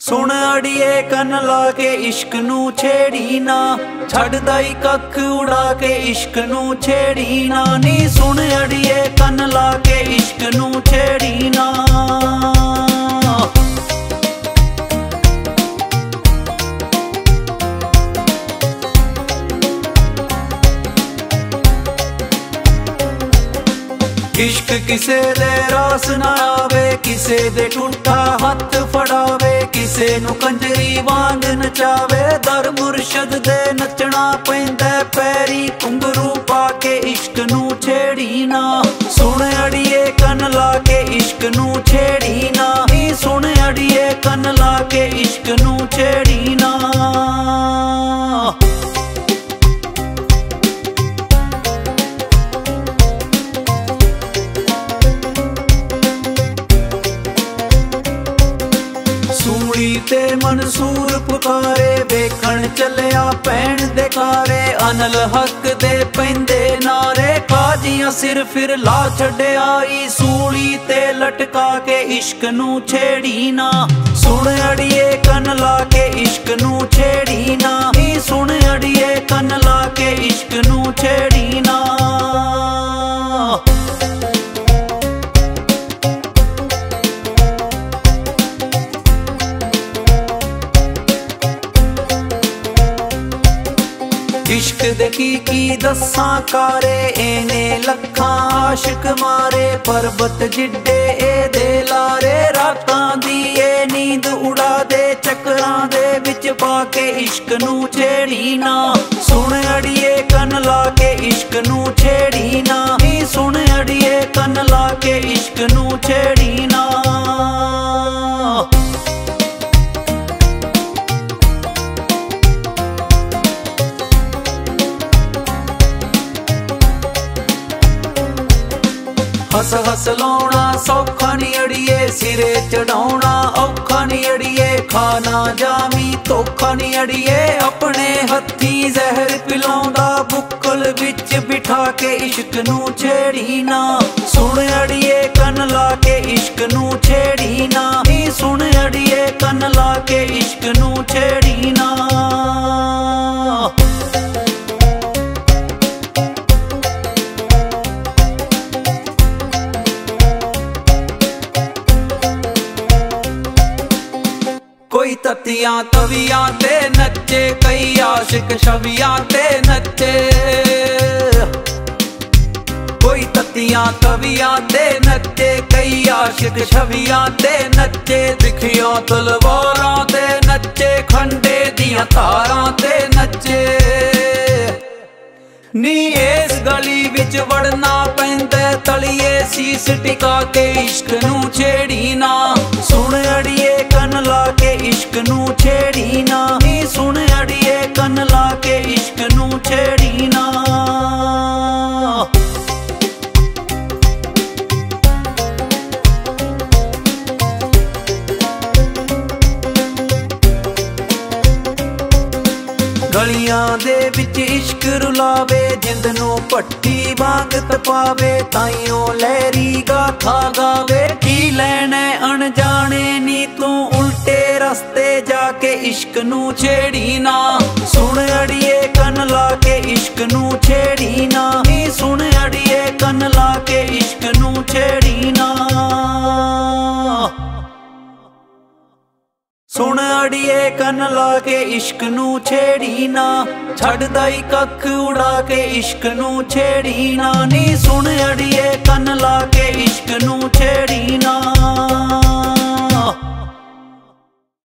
ਸੁਣ ਅੜੀਏ ਕੰਨ ਲਾ ਕੇ ਇਸ਼ਕ ਨੂੰ ਛੇੜੀ ਨਾ ਛੱਡਦਾ ਹੀ ਕੱਖ ਉਡਾ ਕੇ ਇਸ਼ਕ ਨੂੰ ਛੇੜੀ ਨਾ। ਨੀ ਸੁਣ ਅੜੀਏ ਕੰਨ ਲਾ ਕੇ ਇਸ਼ਕ ਨੂੰ ਛੇੜੀ ਨਾ। ਇਸ਼ਕ ਕਿਸੇ ਦੇ ਰਾਸ ਨਾ ਆਵੇ, ਕਿਸੇ ਦੇ ਟੁੱਟਾ ਹੱਥ ਫੜਾਵੇ, ਕਿਸੇ ਨੂੰ ਕੰਜਰੀ ਵਾਂਗ ਨਚਾਵੇ। ਦਰ ਮੁਰਸ਼ਦ ਦੇ ਨੱਚਣਾ ਪੈਂਦਾ ਪੈਰੀ ਕੁੰਗਰੂ ਪਾ ਕੇ ਇਸ਼ਕ ਨੂੰ ਛੇੜੀ ਨਾ। ਸੁਣ ਅੜੀਏ ਕੰਨ ਲਾ ਕੇ ਇਸ਼ਕ ਨੂੰ ਛੇੜੀ ਨਾ ਸੁਣ ਅੜੀਏ ਕੰਨ ਲਾ ਕੇ ਇਸ਼ਕ ਨੂੰ ਛੇੜੀ ਨਾ ਤੇ ਮਨਸੂਰ ਪੁਕਾਰੇ, ਵੇਖਣ ਚੱਲਿਆ ਪੈਣ ਦੇ ਕਾਰੇ ਅਨਲ ਹੱਕ ਦੇ ਪੈਂਦੇ ਨਾਰੇ, ਕਾਜੀਆਂ ਸਿਰ ਫਿਰ ਲਾ ਛੱਡਿਆਈ ਸੂਲੀ ਤੇ ਲਟਕਾ ਕੇ ਇਸ਼ਕ ਨੂੰ ਛੇੜੀ ਨਾ। ਸੁਣ ਅੜੀਏ ਕੰਨ ਲਾ ਕੇ ਇਸ਼ਕ ਨੂੰ ਛੇੜੀ ਨਾ। ਈ ਸੁਣ ਅੜੀਏ ਕੰਨ ਲਾ ਕੇ ਇਸ਼ਕ ਨੂੰ ਛੇੜੀ ਇਸ਼ਕ ਦੇ ਕੀ ਕੀ ਦੱਸਾਂ ਕਾਰੇ, ਇਹਨੇ ਲੱਖਾਂ ਆਸ਼ਿਕ ਮਾਰੇ, ਪਰਬਤ ਜਿੱਡੇ ਇਹਦੇ ਲਾਰੇ, ਰਾਤਾਂ ਦੀ ਇਹ ਨੀਂਦ ਉਡਾ ਦੇ, ਚੱਕਰਾਂ ਦੇ ਵਿੱਚ ਪਾ ਕੇ ਇਸ਼ਕ ਨੂੰ ਛੇੜੀ ਨਾ। ਸੁਣ ਅੜੀਏ ਕੰਨ ਲਾ ਕੇ ਇਸ਼ਕ ਨੂੰ ਛੇੜੀ ਨਾ। ਸੁਣ ਅੜੀਏ ਕੰਨ ਲਾ ਕੇ ਇਸ਼ਕ ਨੂੰ ਛੇੜੀ ਨਾ। ਹੱਸ ਹੱਸ ਲਾਉਣਾ, ਸੌਖਾ ਨੀ ਅੜੀਏ ਸਿਰੇ ਚੜਾਉਣਾ, ਔਖਾ ਨੀ ਅੜੀਏ ਖਾਣਾ ਜਾਮੀ ਧੋਖਾ ਨੀ ਅੜੀਏ ਆਪਣੇ ਹੱਥੀ ਜ਼ਹਿਰ ਪਿਲਾਉਂਦਾ, ਬੁੱਕਲ ਵਿੱਚ ਬਿਠਾ ਕੇ ਇਸ਼ਕ ਨੂੰ ਛੇੜੀ ਨਾ। ਸੁਣ ਅੜੀਏ ਕੰਨ ਲਾ ਕੇ ਇਸ਼ਕ ਨੂੰ ਛੇੜੀ ਨਾ ਸੁਣ ਅੜੀਏ ਕੰਨ ਲਾ ਕੇ ਇਸ਼ਕ ਨੂੰ ਛੇੜੀ ਤਤੀਆਂ ਤਵੀਆਂ ਤੇ ਨੱਚੇ ਕਈ ਆਸ਼ਿਕ ਛਵੀਆਂ ਤੇ ਨੱਚੇ। ਕੋਈ ਤਤੀਆਂ ਤਵੀਆਂ ਤੇ ਨੱਚੇ ਕਈ ਆਸ਼ਿਕ ਛਵੀਆਂ ਤੇ ਨੱਚੇ। ਦਿਖਿਓ ਤਲਵਾਰਾਂ ਤੇ ਨੱਚੇ, ਖੰਡੇ ਦੀਆਂ ਤਾਰਾਂ ਤੇ ਨੱਚੇ। ਨੀ ਇਸ ਗਲੀ ਵਿੱਚ ਵੜਨਾ ਪੈਂਦਾ ਤਲੀਏ ਸੀਸ ਟਿਕਾ ਕੇ ਇਸ਼ਕ ਨੂੰ ਛੇੜੀ ਨਾ। ਸੁਣ ਅੜੀਏ ਕੰਨ ਲਾ ਕੇ ਇਸ਼ਕ ਨੂੰ ਛੇੜੀ ਨਾ। ਨੀ ਸੁਣ ਅੜੀਏ ਕੰਨ ਲਾ ਕੇ ਇਸ਼ਕ ਨੂੰ ਛੇੜੀ ਗਲੀਆਂ ਦੇ ਵਿੱਚ ਇਸ਼ਕ ਰੁਲਾਵੇ, ਜਿੰਦ ਨੂੰ ਪੱਟੀ ਵਾਂਗ ਤਪਾਵੇ ਤਾਈਓ ਲਹਿਰੀ ਗਾਥਾ ਗਾਵੇ। ਕੀ ਲੈਣਾ ਅਣਜਾਣੇ ਨੀ, ਤੂੰ ਉਲਟੇ ਰਸਤੇ ਜਾ ਕੇ ਇਸ਼ਕ ਨੂੰ ਛੇੜੀ ਨਾ। ਸੁਣ ਅੜੀਏ ਕੰਨ ਲਾ ਕੇ ਇਸ਼ਕ ਨੂੰ ਛੇੜੀ ਸੁਣ ਅੜੀਏ ਕੰਨ ਲਾ ਕੇ ਇਸ਼ਕ ਨੂੰ ਛੇੜੀ ਨਾ। ਛੱਡਦਾ ਹੀ ਕੱਖ ਉਡਾ ਕੇ ਇਸ਼ਕ ਨੂੰ ਛੇੜੀ ਨਾ। ਨੀ ਸੁਣ ਅੜੀਏ ਕੰਨ ਲਾ ਕੇ ਇਸ਼ਕ ਨੂੰ ਛੇੜੀ ਨਾ।